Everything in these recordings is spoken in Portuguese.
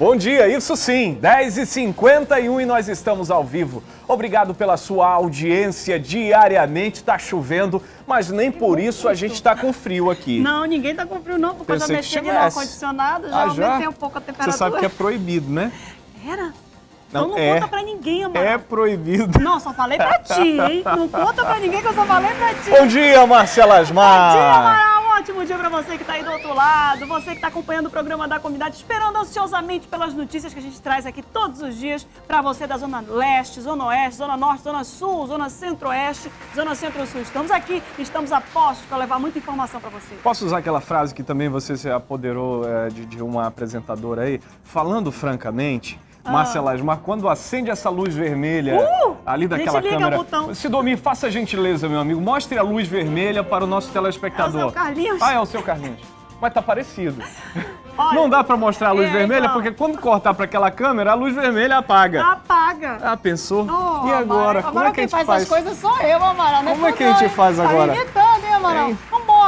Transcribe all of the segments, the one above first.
Bom dia, isso sim, 10h51 e nós estamos ao vivo. Obrigado pela sua audiência diariamente. Tá chovendo, mas nem por isso a gente tá com frio aqui. Não, ninguém tá com frio não, porque Pensei eu já mexi aqui no ar-condicionado, já Ah, aumentei um pouco a temperatura. Você sabe que é proibido, né? Era? Não, então não é. conta pra ninguém, amor. É proibido. Não, só falei pra ti, hein? Não conta pra ninguém que eu só falei pra ti. Bom dia, Marcela Bom Asmar. dia, Amaral! Dia pra você que tá aí do outro lado, você que tá acompanhando o programa da comunidade, esperando ansiosamente pelas notícias que a gente traz aqui todos os dias pra você da Zona Leste, Zona Oeste, Zona Norte, Zona Sul, Zona Centro-Oeste, Zona Centro-Sul. Estamos aqui, estamos a postos pra levar muita informação pra você. Posso usar aquela frase que também você se apoderou é, de, de uma apresentadora aí? Falando francamente, Márcia Lasmar, quando acende essa luz vermelha Ah. Uh! ali daquela câmera. Se dormir, faça a gentileza, meu amigo. Mostre a luz vermelha para o nosso telespectador. É o seu Carlinhos. Ah, é o seu Carlinhos. Mas tá parecido. Olha, Não dá pra mostrar a luz É, vermelha, então. porque quando cortar para aquela câmera, a luz vermelha apaga. Apaga. Ah, pensou? Oh, e agora? Amaral, Como é que a gente faz, faz? essas coisas sou eu, Amaral. não Como é que a gente não, faz agora? Tá imitando, hein, Amaral?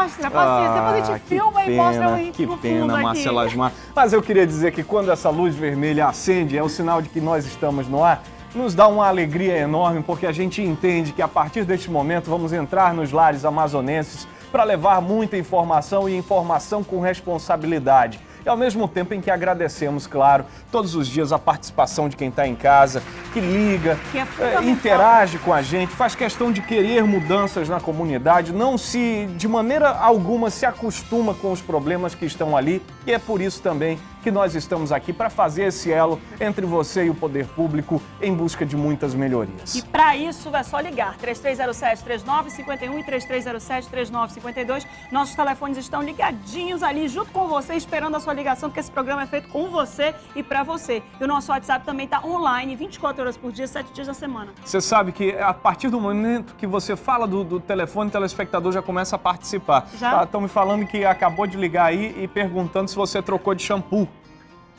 Mostra, paciência. Depois a Ah, gente filma e mostra pena, o Que pena, aqui. Márcia Lasmar. Mas eu queria dizer que quando essa luz vermelha acende, é o sinal de que nós estamos no ar. Nos dá uma alegria enorme, porque a gente entende que a partir deste momento vamos entrar nos lares amazonenses para levar muita informação e informação com responsabilidade. E ao mesmo tempo em que agradecemos, claro, todos os dias a participação de quem está em casa, que liga, Que é fundamental. interage com a gente, faz questão de querer mudanças na comunidade, não se, de maneira alguma, se acostuma com os problemas que estão ali. E é por isso também que nós estamos aqui para fazer esse elo entre você e o poder público em busca de muitas melhorias. E para isso é só ligar 3307-3951 e 3307-3952. Nossos telefones estão ligadinhos ali junto com você, esperando a sua ligação, porque esse programa é feito com você e para você. E o nosso WhatsApp também está online 24 horas por dia, 7 dias da semana. Você sabe que a partir do momento que você fala do, do telefone, o telespectador já começa a participar. Já? Estão me falando que acabou de ligar aí e perguntando se você trocou de shampoo.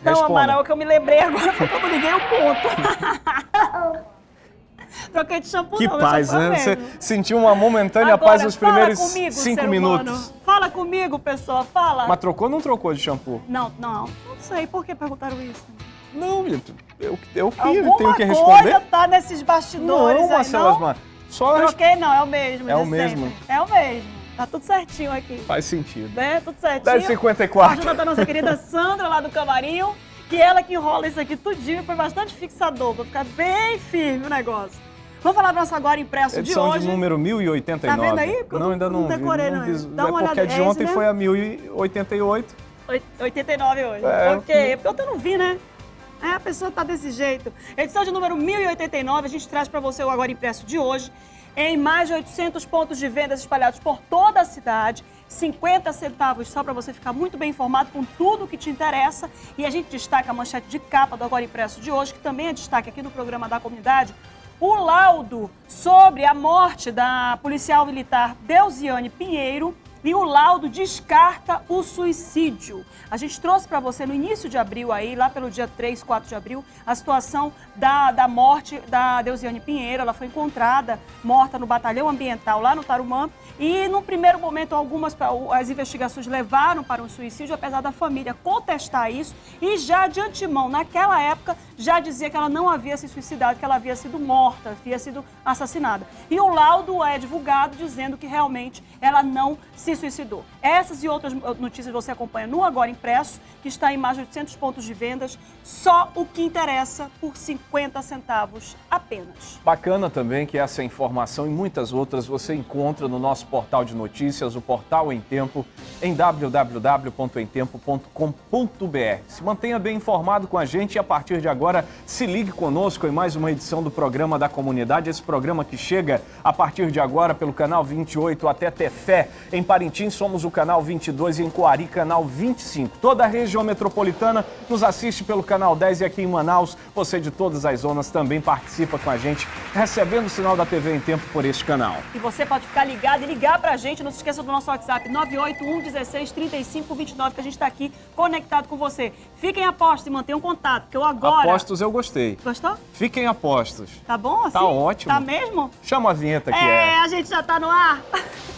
Não, Responda. Amaral, o que eu me lembrei agora foi quando eu liguei o ponto. Troquei de shampoo Que não, paz, né? Você mesmo. sentiu uma momentânea Agora, paz nos primeiros comigo, cinco minutos. humano. Fala comigo, pessoa, fala. Mas trocou ou não trocou de shampoo? Não, não, não sei. Por que perguntaram isso? Não, eu, eu, eu que Alguma tenho que coisa responder. tá nesses bastidores Não, aí, Marcelo não? Asmar. Só Troquei não, é o mesmo É o mesmo? sempre. É o mesmo. Tá tudo certinho aqui. faz sentido. Né? Tudo certinho. 10h54. Ajuda da nossa querida Sandra lá do camarim, que ela que enrola isso aqui tudinho, foi bastante fixador, pra ficar bem firme o negócio. Vamos falar do nosso agora impresso Edição de de, hoje. número 1089. Tá vendo aí? Não, ainda não não, decorei, não não. vi. Dá é uma porque olhada, de é ontem esse foi a 1088. Oit- 89 hoje. É. Ok, porque ontem eu não vi, né? É, a pessoa tá desse jeito. Edição de número 1089, a gente traz para você o Agora Impresso de hoje. Em mais de 800 pontos de vendas espalhados por toda a cidade. 50 centavos só para você ficar muito bem informado com tudo o que te interessa. E a gente destaca a manchete de capa do Agora Impresso de hoje, que também é destaque aqui no programa da comunidade. O laudo sobre a morte da policial militar Deusiane Pinheiro e o laudo descarta o suicídio. A gente trouxe para você no início de abril aí, lá pelo dia 3, 4 de abril, a situação da, da morte da Deusiane Pinheiro. Ela foi encontrada morta no batalhão ambiental lá no Tarumã. E no primeiro momento, algumas as investigações levaram para um suicídio, apesar da família contestar isso. E já de antemão, naquela época, já dizia que ela não havia se suicidado, que ela havia sido morta, havia sido assassinada. E o laudo é divulgado dizendo que realmente ela não se suicidou. Essas e outras notícias você acompanha no Agora Impresso, que está em mais de 800 pontos de vendas, só o que interessa por 50 centavos apenas. Bacana também que essa informação e muitas outras você encontra no nosso portal de notícias, o Portal em Tempo, em www.emtempo.com.br. Se mantenha bem informado com a gente e a partir de agora se ligue conosco em mais uma edição do programa da comunidade, esse programa que chega a partir de agora pelo canal 28 até Tefé. Em Parintins somos o canal 22 e em Coari canal 25. Toda a região metropolitana nos assiste pelo canal 10 e aqui em Manaus você de todas as zonas também participa com a gente, recebendo o sinal da TV em tempo por este canal. E você pode ficar ligado e ligar pra gente. Não se esqueça do nosso WhatsApp 981 16 35 29, que a gente tá aqui conectado com você. Fiquem a postos e mantenham contato, porque eu agora. Apostos eu gostei. Gostou? Fiquem apostos. Tá bom assim? Tá ótimo. Tá mesmo? Chama a vinheta que É, é. a gente já tá no ar.